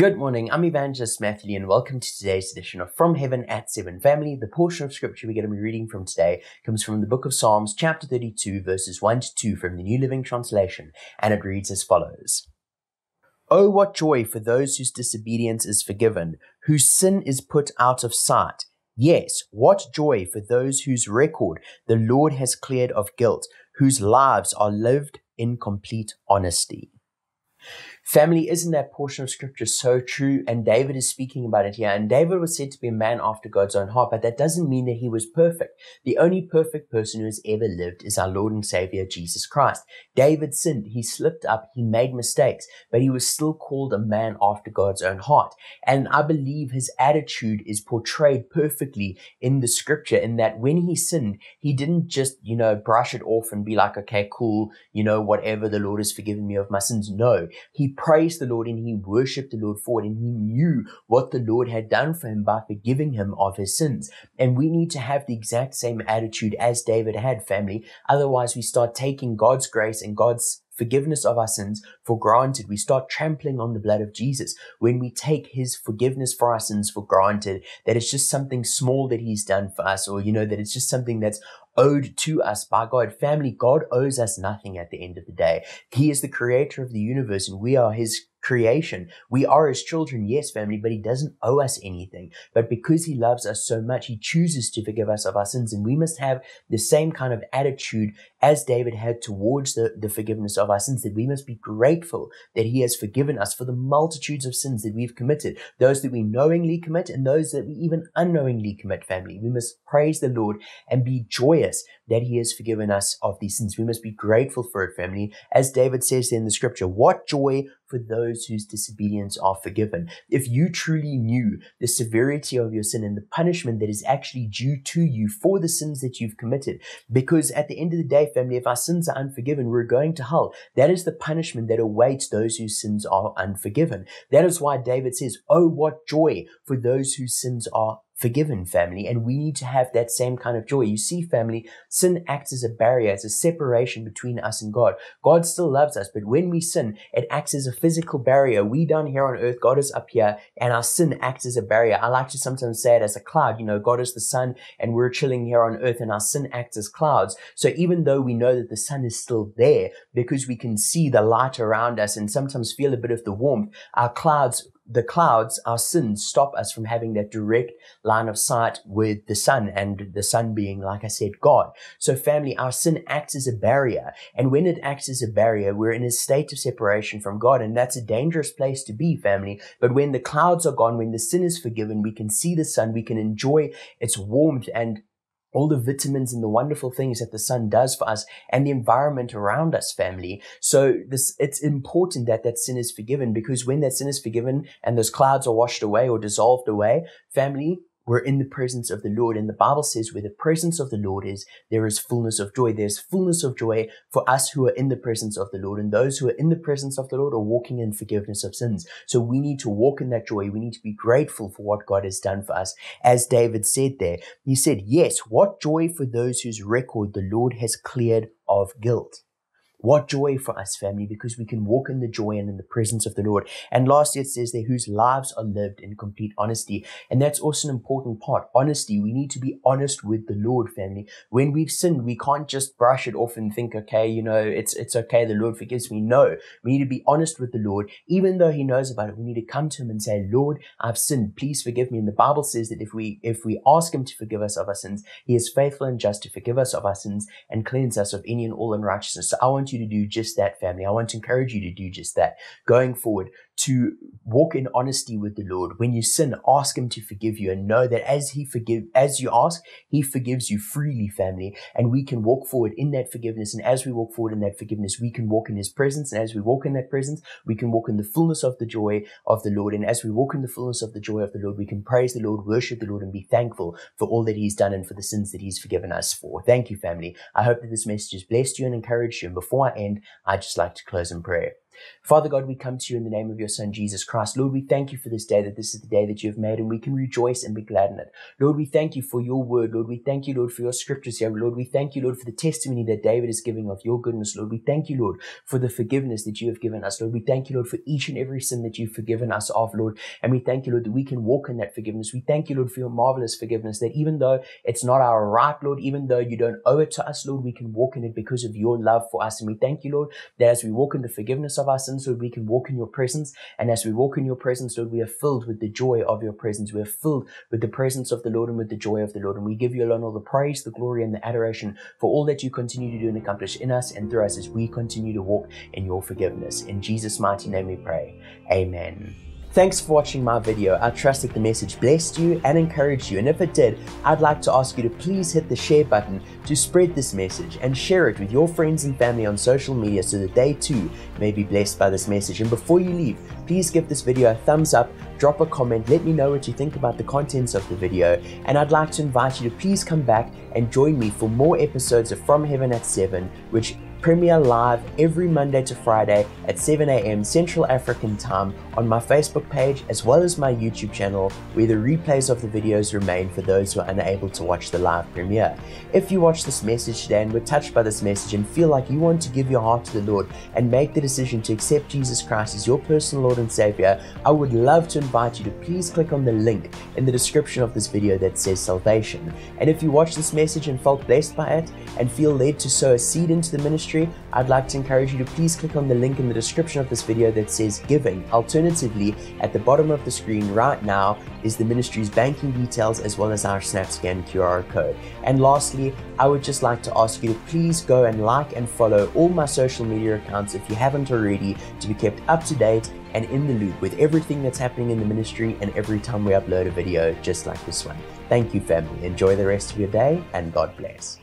Good morning. I'm Evangelist Matthew and welcome to today's edition of From Heaven at 7 Family. The portion of scripture we're going to be reading from today comes from the book of Psalms, chapter 32, verses 1 to 2 from the New Living Translation, and it reads as follows. Oh, what joy for those whose disobedience is forgiven, whose sin is put out of sight. Yes, what joy for those whose record the Lord has cleared of guilt, whose lives are lived in complete honesty. Family, isn't that portion of scripture so true? And David is speaking about it here. And David was said to be a man after God's own heart, but that doesn't mean that he was perfect. The only perfect person who has ever lived is our Lord and Savior, Jesus Christ. David sinned. He slipped up. He made mistakes, but he was still called a man after God's own heart. And I believe his attitude is portrayed perfectly in the scripture in that when he sinned, he didn't just, you know, brush it off and be like, okay, cool, you know, whatever the Lord has forgiven me of my sins. No, he praised the Lord and he worshiped the Lord for it and he knew what the Lord had done for him by forgiving him of his sins. And we need to have the exact same attitude as David had, family. Otherwise, we start taking God's grace and God's forgiveness of our sins for granted. We start trampling on the blood of Jesus when we take his forgiveness for our sins for granted, that it's just something small that he's done for us, or, you know, that it's just something that's owed to us by God. Family, God owes us nothing at the end of the day. He is the creator of the universe and we are his creation. We are his children, yes, family, but he doesn't owe us anything. But because he loves us so much, he chooses to forgive us of our sins. And we must have the same kind of attitude as David had towards the, the forgiveness of our sins, that we must be grateful that he has forgiven us for the multitudes of sins that we've committed, those that we knowingly commit and those that we even unknowingly commit, family. We must praise the Lord and be joyous that he has forgiven us of these sins. We must be grateful for it, family. As David says in the scripture, what joy for those whose disobedience are forgiven. If you truly knew the severity of your sin and the punishment that is actually due to you for the sins that you've committed, because at the end of the day, family, if our sins are unforgiven, we're going to hell. That is the punishment that awaits those whose sins are unforgiven. That is why David says, Oh, what joy for those whose sins are forgiven, family. And we need to have that same kind of joy. You see, family, sin acts as a barrier, as a separation between us and God. God still loves us, but when we sin, it acts as a physical barrier. We down here on earth, God is up here, and our sin acts as a barrier. I like to sometimes say it as a cloud. You know, God is the sun, and we're chilling here on earth, and our sin acts as clouds. So even though we know that the sun is still there, because we can see the light around us and sometimes feel a bit of the warmth, our clouds the clouds, our sins stop us from having that direct line of sight with the sun and the sun being, like I said, God. So family, our sin acts as a barrier. And when it acts as a barrier, we're in a state of separation from God. And that's a dangerous place to be, family. But when the clouds are gone, when the sin is forgiven, we can see the sun, we can enjoy its warmth and all the vitamins and the wonderful things that the sun does for us and the environment around us, family. So this, it's important that that sin is forgiven because when that sin is forgiven and those clouds are washed away or dissolved away, family, we're in the presence of the Lord. And the Bible says where the presence of the Lord is, there is fullness of joy. There's fullness of joy for us who are in the presence of the Lord. And those who are in the presence of the Lord are walking in forgiveness of sins. So we need to walk in that joy. We need to be grateful for what God has done for us. As David said there, he said, yes, what joy for those whose record the Lord has cleared of guilt. What joy for us, family, because we can walk in the joy and in the presence of the Lord. And lastly, it says there, whose lives are lived in complete honesty. And that's also an important part. Honesty. We need to be honest with the Lord, family. When we've sinned, we can't just brush it off and think, okay, you know, it's, it's okay. The Lord forgives me. No, we need to be honest with the Lord. Even though he knows about it, we need to come to him and say, Lord, I've sinned. Please forgive me. And the Bible says that if we, if we ask him to forgive us of our sins, he is faithful and just to forgive us of our sins and cleanse us of any and all unrighteousness. So I want you to do just that, family. I want to encourage you to do just that going forward, to walk in honesty with the Lord. When you sin, ask Him to forgive you and know that as He forgive, as you ask, He forgives you freely, family. And we can walk forward in that forgiveness. And as we walk forward in that forgiveness, we can walk in His presence. And as we walk in that presence, we can walk in the fullness of the joy of the Lord. And as we walk in the fullness of the joy of the Lord, we can praise the Lord, worship the Lord, and be thankful for all that He's done and for the sins that He's forgiven us for. Thank you, family. I hope that this message has blessed you and encouraged you. And before I end, I'd just like to close in prayer. Father God, we come to you in the name of your Son, Jesus Christ. Lord, we thank you for this day, that this is the day that you have made, and we can rejoice and be glad in it. Lord, we thank you for your word. Lord, we thank you, Lord, for your scriptures here. Lord, we thank you, Lord, for the testimony that David is giving of your goodness. Lord, we thank you, Lord, for the forgiveness that you have given us. Lord, we thank you, Lord, for each and every sin that you've forgiven us of, Lord. And we thank you, Lord, that we can walk in that forgiveness. We thank you, Lord, for your marvelous forgiveness, that even though it's not our right, Lord, even though you don't owe it to us, Lord, we can walk in it because of your love for us. And we thank you, Lord, that as we walk in the forgiveness of our sins, Lord, we can walk in your presence. And as we walk in your presence, Lord, we are filled with the joy of your presence. We are filled with the presence of the Lord and with the joy of the Lord. And we give you alone all the praise, the glory, and the adoration for all that you continue to do and accomplish in us and through us as we continue to walk in your forgiveness. In Jesus' mighty name we pray. Amen. Thanks for watching my video. I trust that the message blessed you and encouraged you. And if it did, I'd like to ask you to please hit the share button to spread this message and share it with your friends and family on social media so that they too may be blessed by this message. And before you leave, please give this video a thumbs up, drop a comment, let me know what you think about the contents of the video. And I'd like to invite you to please come back and join me for more episodes of From Heaven at 7, which premiere live every Monday to Friday at 7 a.m. Central African Time on my Facebook page as well as my YouTube channel, where the replays of the videos remain for those who are unable to watch the live premiere. If you watch this message today and were touched by this message and feel like you want to give your heart to the Lord and make the decision to accept Jesus Christ as your personal Lord and Savior, I would love to invite you to please click on the link in the description of this video that says salvation. And if you watch this message and felt blessed by it and feel led to sow a seed into the ministry, I'd like to encourage you to please click on the link in the description of this video that says giving. Alternatively, at the bottom of the screen right now is the ministry's banking details as well as our SnapScan QR code. And lastly, I would just like to ask you to please go and like and follow all my social media accounts if you haven't already to be kept up to date and in the loop with everything that's happening in the ministry and every time we upload a video just like this one. Thank you, family. Enjoy the rest of your day and God bless.